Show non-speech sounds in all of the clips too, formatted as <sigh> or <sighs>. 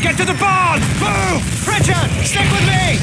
Get to the barn! Move! Richard, stick with me!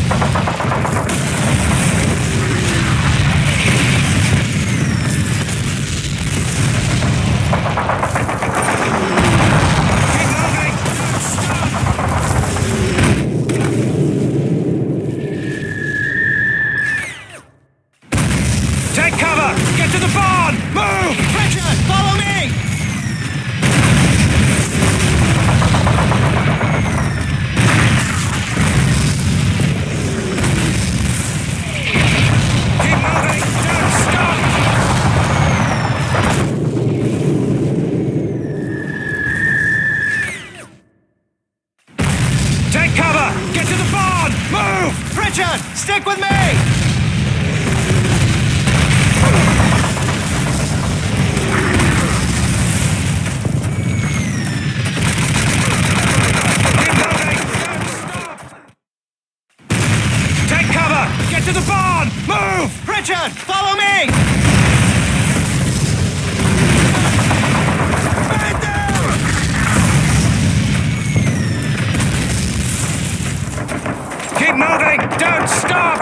Keep moving! Don't stop!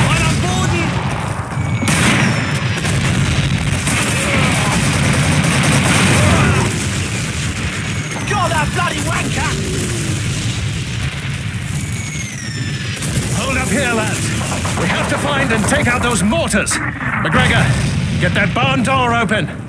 On a Boden! God, that bloody wanker! Hold up here, lads. We have to find and take out those mortars. MacGregor, get that barn door open.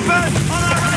Open! On our right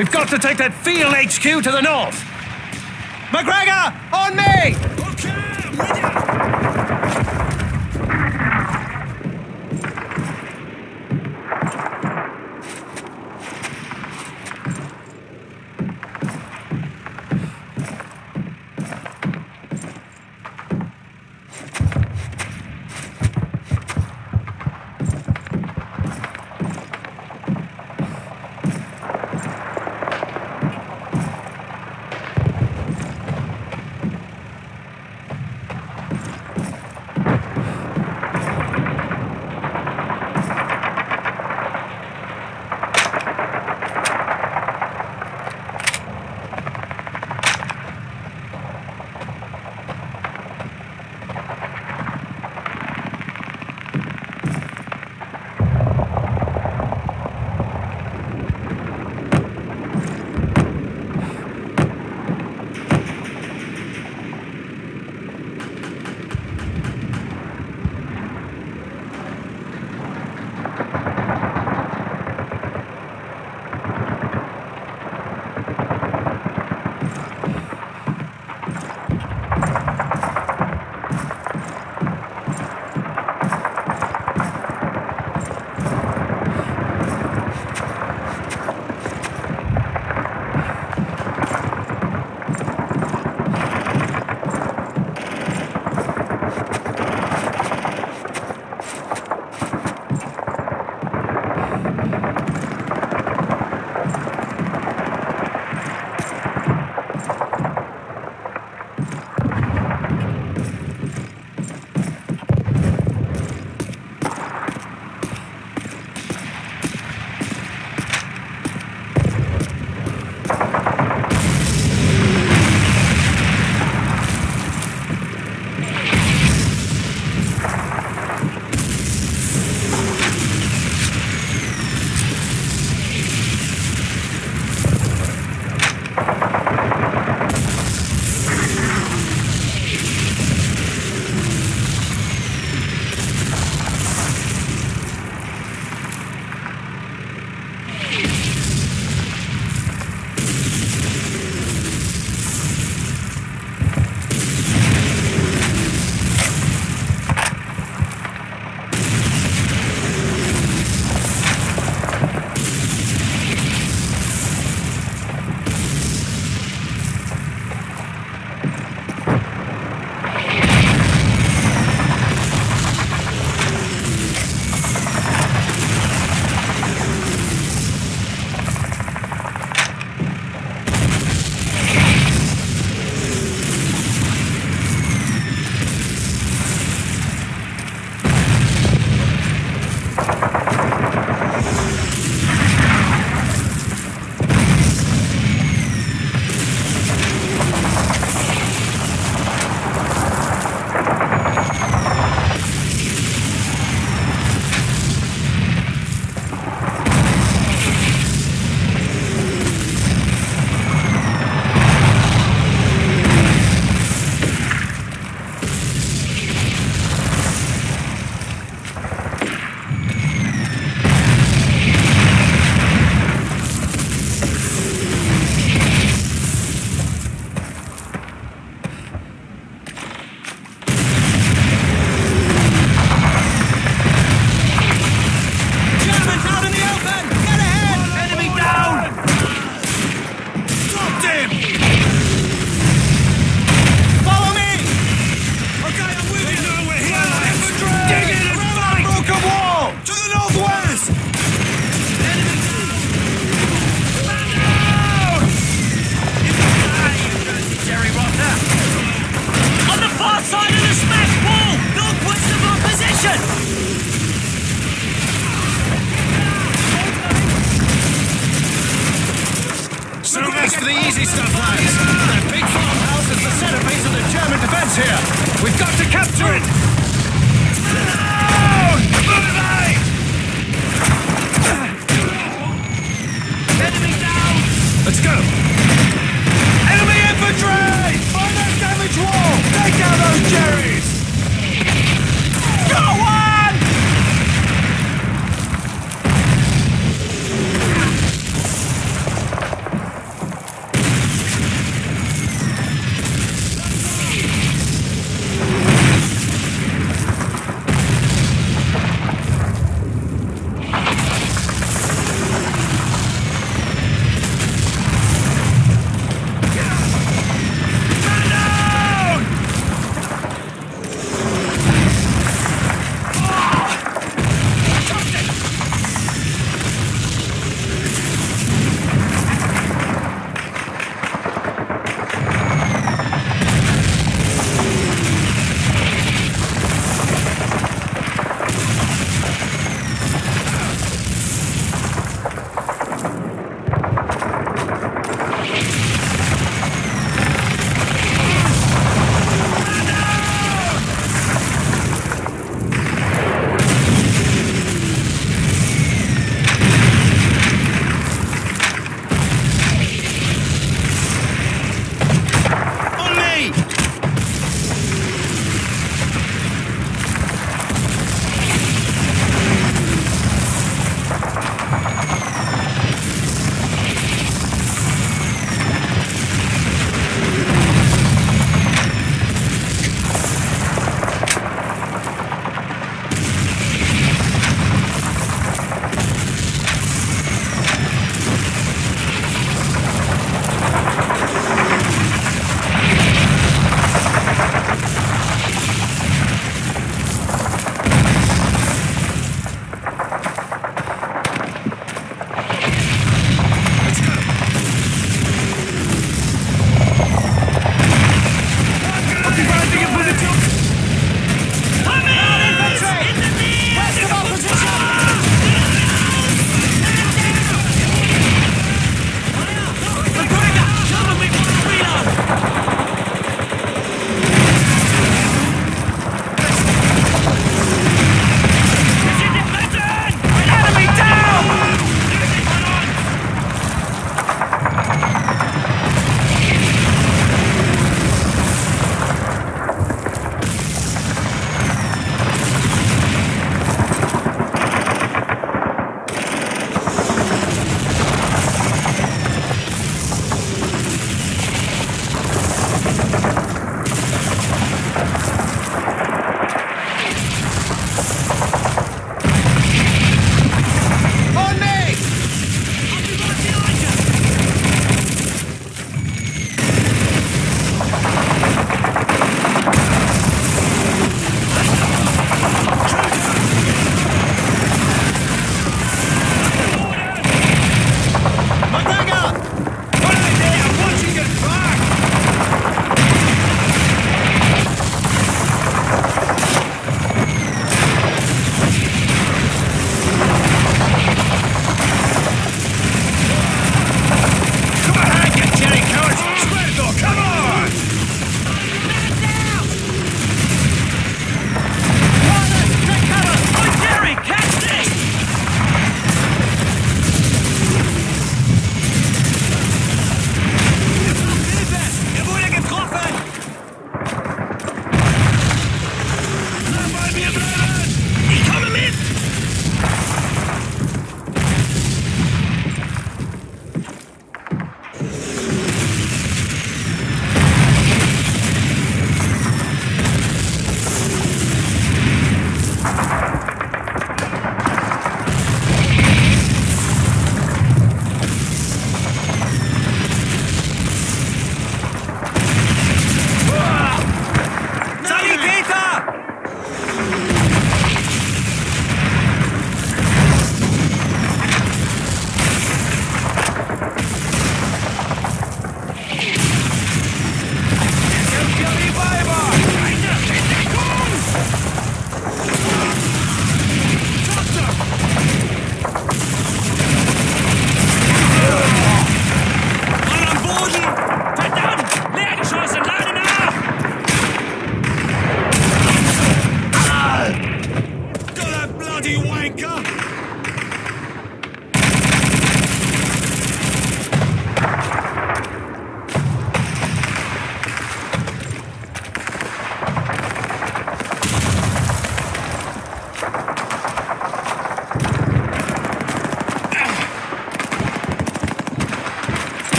We've got to take that field HQ to the north.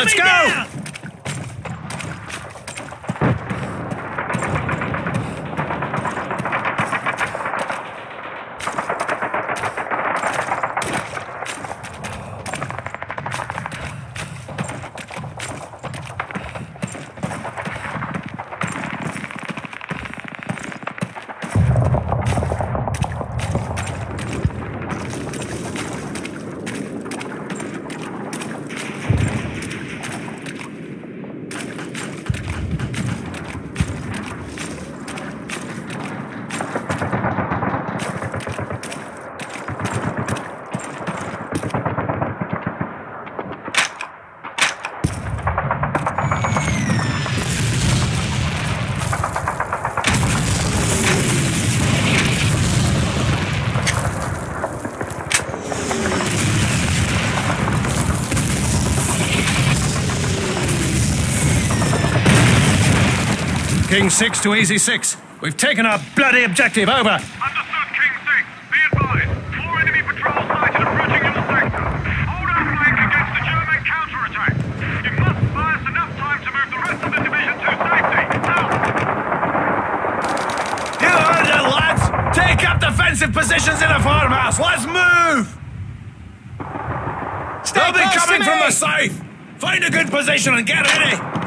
Let's go! King 6 to Easy 6. We've taken our bloody objective. Over. Understood, King 6. Be advised. Four enemy patrols sighted approaching your sector. Hold our flank against the German counterattack. You must buy us enough time to move the rest of the division to safety. Now! You heard it, lads! Take up defensive positions in the farmhouse! Let's move! They'll be coming from the south! Find a good position and get ready!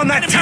On that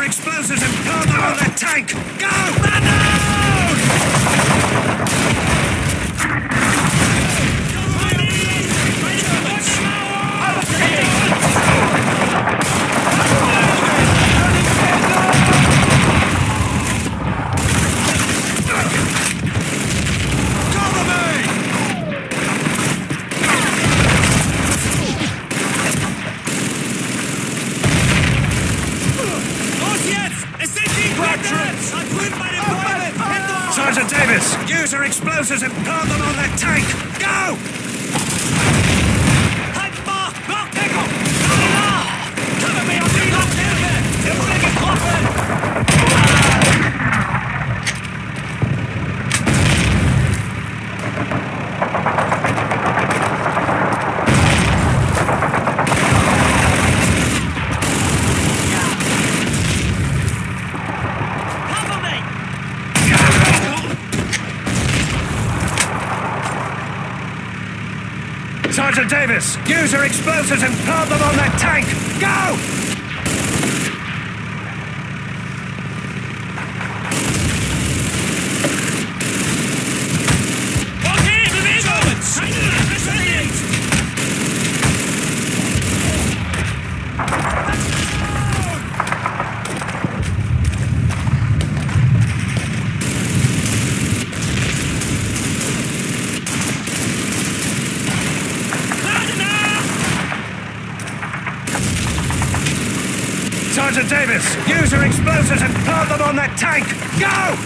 Explosives and pour them on the tank! Go! man! Use our explosives and Use your explosives and plant them on that tank! Go!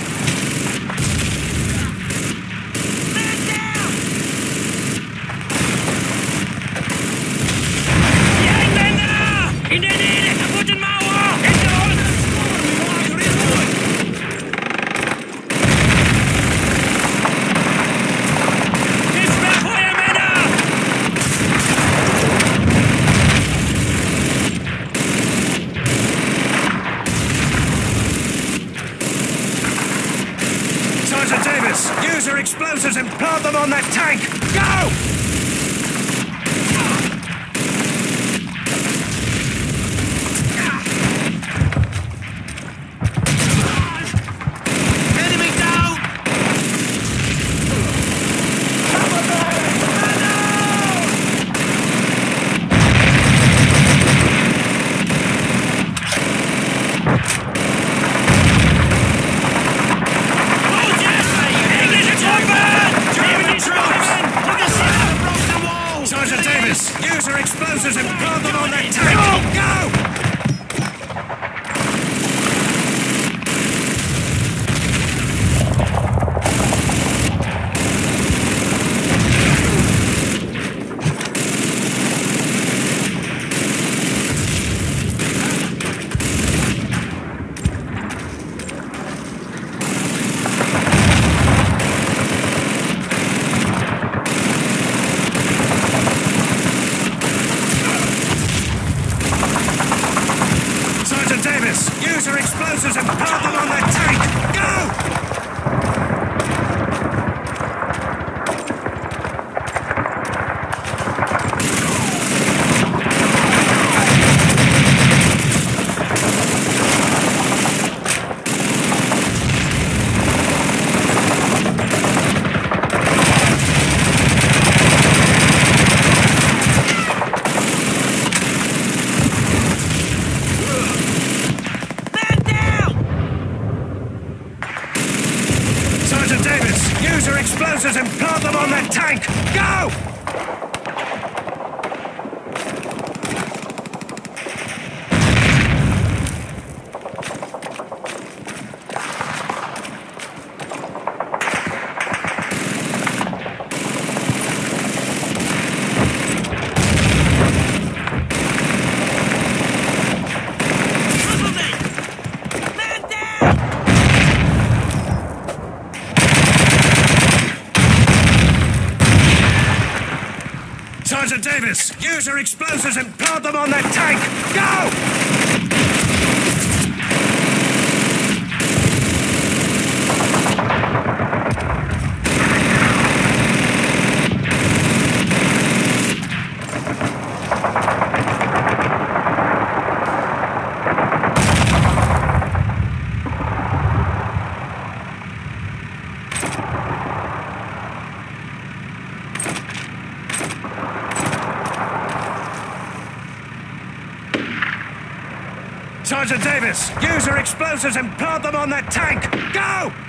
Use your explosives and plant them on that tank! Go! Use your explosives and plant them on that tank! Go!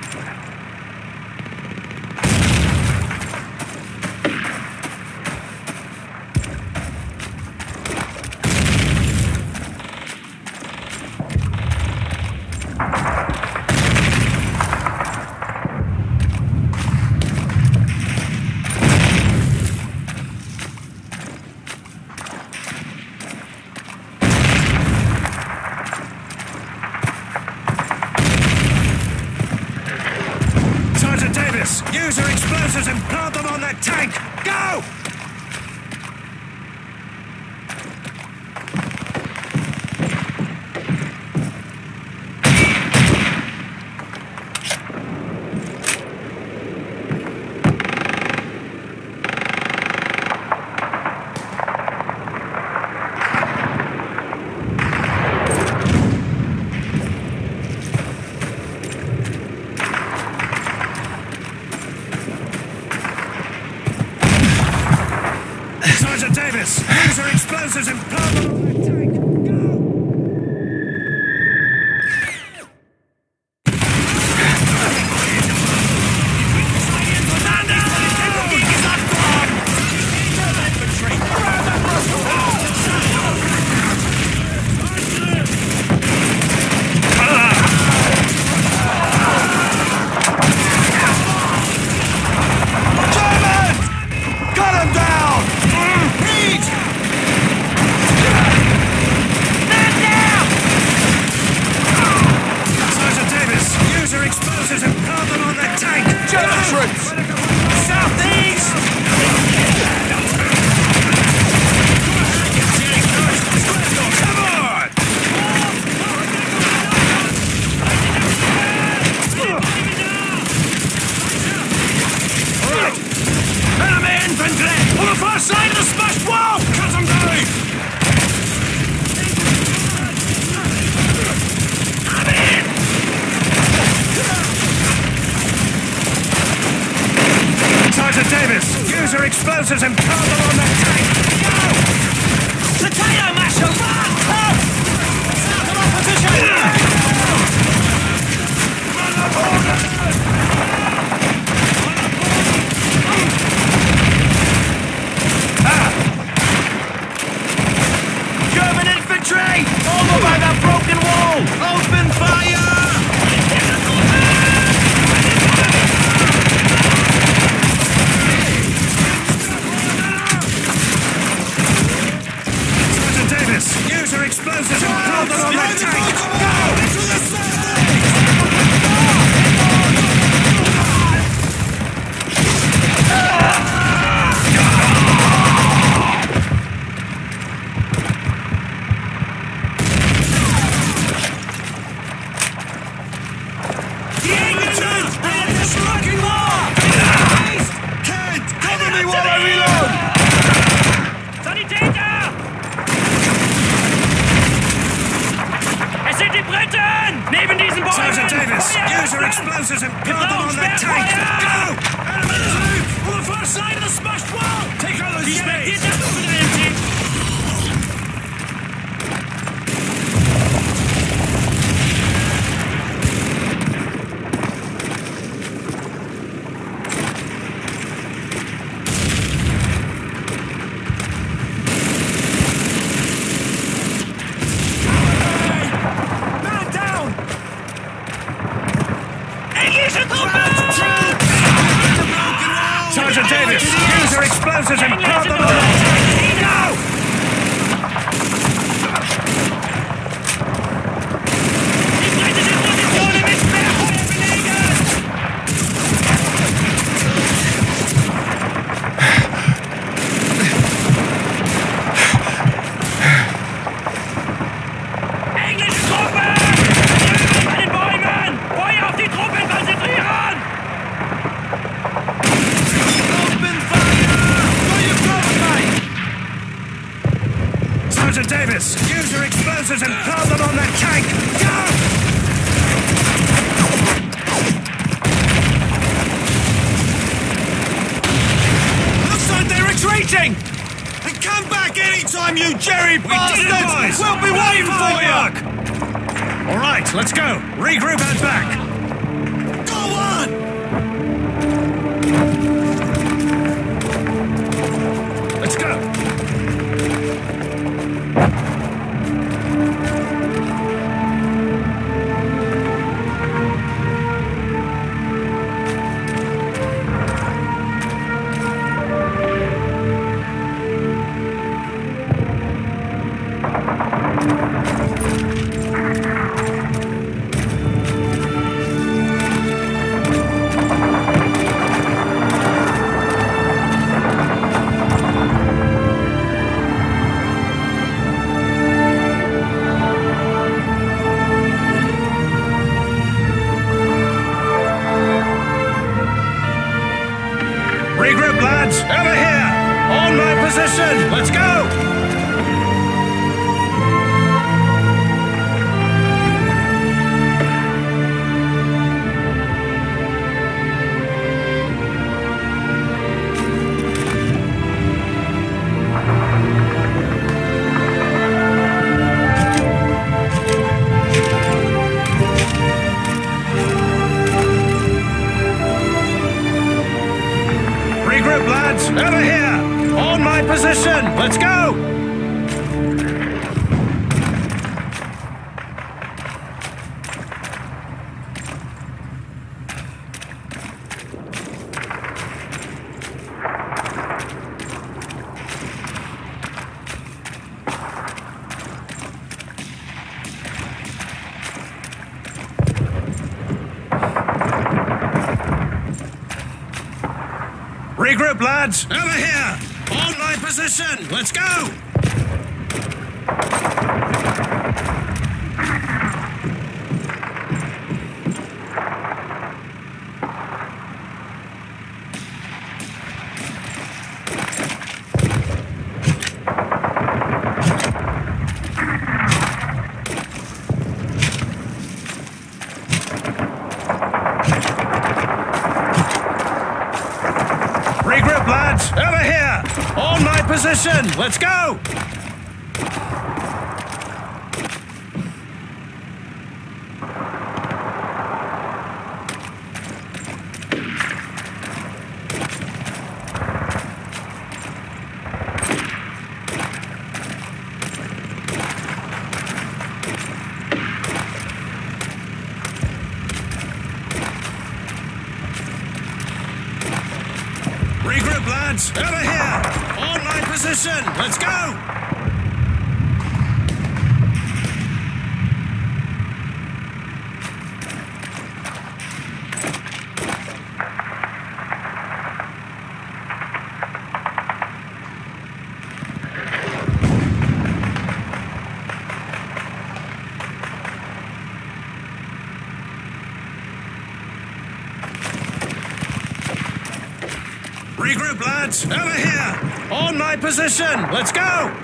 Use your explosives and plant them on that tank! Neben! Sergeant Davis, oh, use your explosives and blow them on that tank! Oh, Fire! Go! Enemies! On the far side of the smashed wall! Take all those Respect prison. my position. Let's go! Let's go! Let's go! position. Let's go!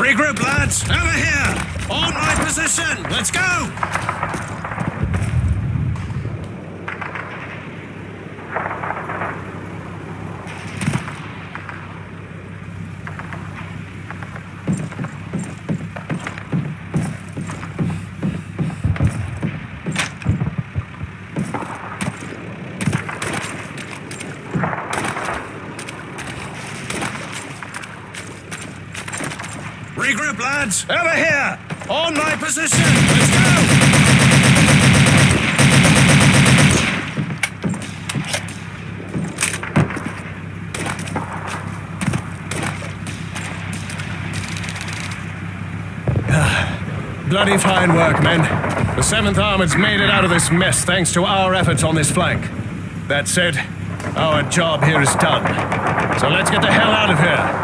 Regroup, lads! Over here! On my position! Let's go! Over here! On my position! Let's go! <sighs> Bloody fine work, men. The 7th Armored's made it out of this mess thanks to our efforts on this flank. That said, our job here is done. So let's get the hell out of here.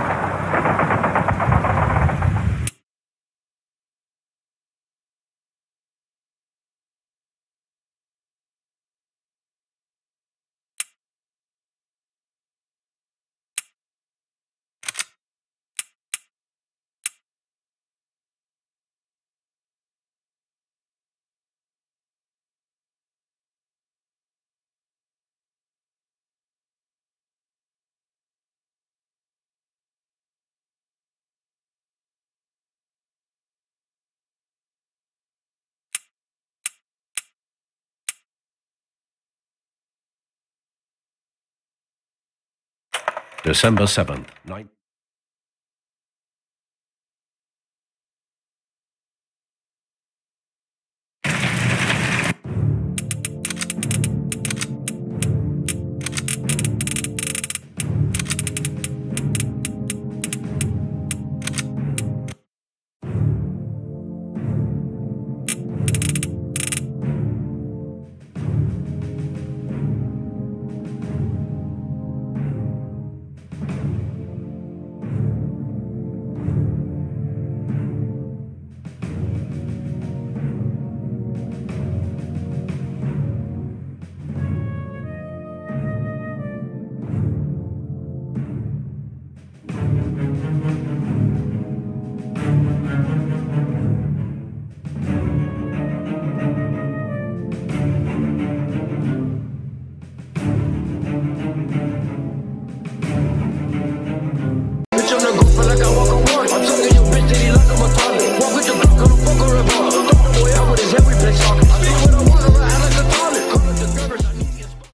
December 7th, 19...